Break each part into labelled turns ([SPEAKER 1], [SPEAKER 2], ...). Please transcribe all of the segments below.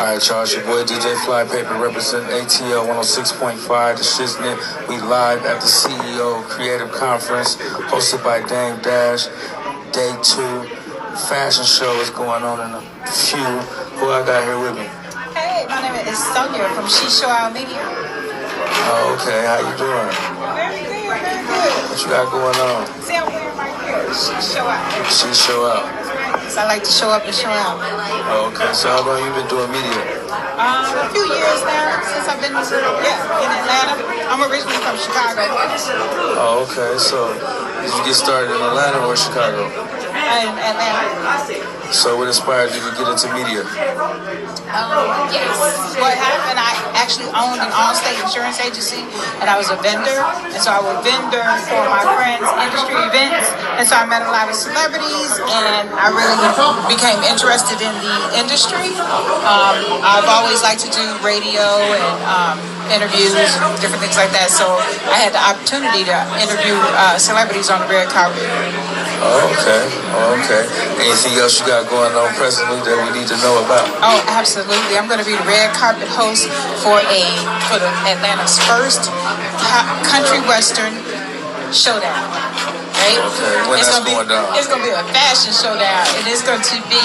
[SPEAKER 1] All right, y'all. It's your boy DJ Flypaper representing ATL 106.5, the Shiznit. We live at the CEO Creative Conference hosted by Dame Dash. Day two. Fashion show is going on in a few. Who I got here with me?
[SPEAKER 2] Hey, my name is Sonia from She Show Out Media.
[SPEAKER 1] Oh, okay. How you doing?
[SPEAKER 2] Very good, very good.
[SPEAKER 1] What you got going on?
[SPEAKER 2] See, I'm wearing right here. She Show Out.
[SPEAKER 1] She show out.
[SPEAKER 2] So I like to show up and show out.
[SPEAKER 1] Oh, okay. So how long you been doing media?
[SPEAKER 2] Um, a few years now since I've been, yeah, in Atlanta. I'm originally from Chicago.
[SPEAKER 1] Oh, okay. So did you get started in Atlanta or Chicago?
[SPEAKER 2] In Atlanta.
[SPEAKER 1] So what inspired you to get into media?
[SPEAKER 2] Um, yes. What happened, I actually owned an Allstate insurance agency, and I was a vendor. And so I was vendor for my friends' industry events. And so I met a lot of celebrities, and I really became interested in the industry. Um, I've always liked to do radio and um, interviews different things like that. So I had the opportunity to interview uh, celebrities on the red carpet.
[SPEAKER 1] Oh, okay. Oh, okay. Anything else you got going on presently that we need to know about?
[SPEAKER 2] Oh, absolutely. I'm going to be the red carpet host for a for the Atlanta's first country western showdown. Right?
[SPEAKER 1] Okay, when
[SPEAKER 2] it's
[SPEAKER 1] that's
[SPEAKER 2] gonna be,
[SPEAKER 1] down?
[SPEAKER 2] It's going to be a fashion showdown, and it's going to be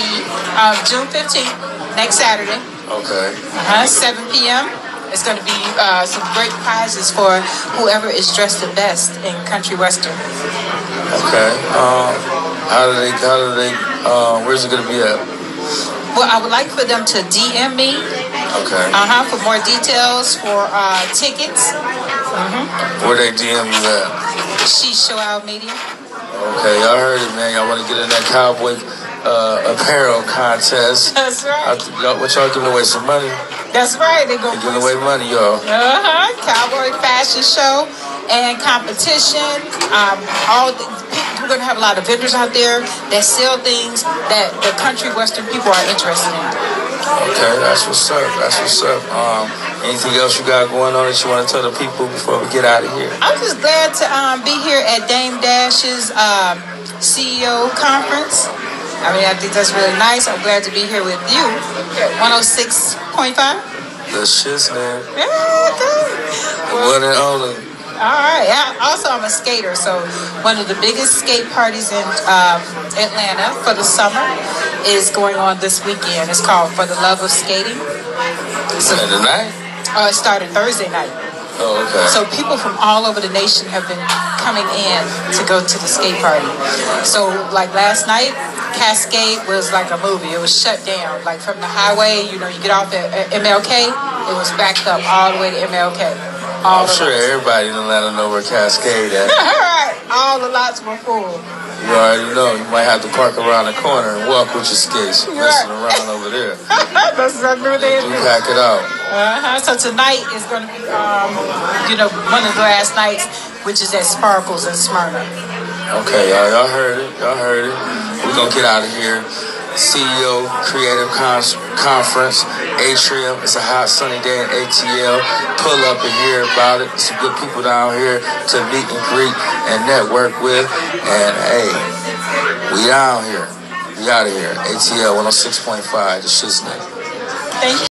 [SPEAKER 2] um, June 15th, next Saturday,
[SPEAKER 1] Okay.
[SPEAKER 2] uh-huh, 7 p.m. It's going to be uh, some great prizes for whoever is dressed the best in country western.
[SPEAKER 1] Okay. Um, how do they? How do they? Uh, where's it gonna be at?
[SPEAKER 2] Well, I would like for them to DM me
[SPEAKER 1] Okay.
[SPEAKER 2] uh huh for more details for uh, tickets.
[SPEAKER 1] Where they DM you at?
[SPEAKER 2] She show out media.
[SPEAKER 1] Okay, y'all heard it, man. Y'all want to get in that cowboy uh, apparel contest?
[SPEAKER 2] That's
[SPEAKER 1] I,
[SPEAKER 2] right.
[SPEAKER 1] y'all, what y'all giving away? Some money?
[SPEAKER 2] That's right. They go
[SPEAKER 1] They giving away money, y'all.
[SPEAKER 2] Uh huh. Cowboy fashion show and competition. Um, all the, we're gonna have a lot of vendors out there that sell things that the country western people are interested in.
[SPEAKER 1] Okay, that's what's up. That's what's up. Um, anything else you got going on that you want to tell the people before we get out of here?
[SPEAKER 2] I'm just glad to um, be here at Dame Dash's um, CEO conference. I mean, I think that's really nice. I'm glad to be here with you. 106.5.
[SPEAKER 1] The shit's man.
[SPEAKER 2] Yeah. Well,
[SPEAKER 1] One and only.
[SPEAKER 2] All right. Yeah. Also, I'm a skater, so one of the biggest skate parties in um, Atlanta for the summer is going on this weekend. It's called For the Love of Skating. So,
[SPEAKER 1] And tonight?
[SPEAKER 2] uh, it started Thursday night.
[SPEAKER 1] Oh, okay.
[SPEAKER 2] So people from all over the nation have been coming in to go to the skate party. So like last night, Cascade was like a movie. It was shut down. Like from the highway, you know, you get off at MLK, it was backed up all the way to MLK. All
[SPEAKER 1] I'm sure
[SPEAKER 2] lots.
[SPEAKER 1] everybody in Atlanta know where Cascade at.
[SPEAKER 2] all right, all the lots were full.
[SPEAKER 1] You already know. You might have to park around the corner and walk with your skates, messing around over there.
[SPEAKER 2] That's what they
[SPEAKER 1] You pack it out.
[SPEAKER 2] Uh-huh. So tonight is going to be, um, you know, one of the last nights, which is at Sparkles in Smyrna.
[SPEAKER 1] Okay, y'all, y'all heard it. Y'all heard it. We're gonna get out of here. CEO Creative Con- Conference, Atrium. It's a hot sunny day in ATL. Pull up and hear about it. Some good people down here to meet and greet and network with. And hey, we out here. We out of here. ATL 106.5, the name.
[SPEAKER 2] Thank you.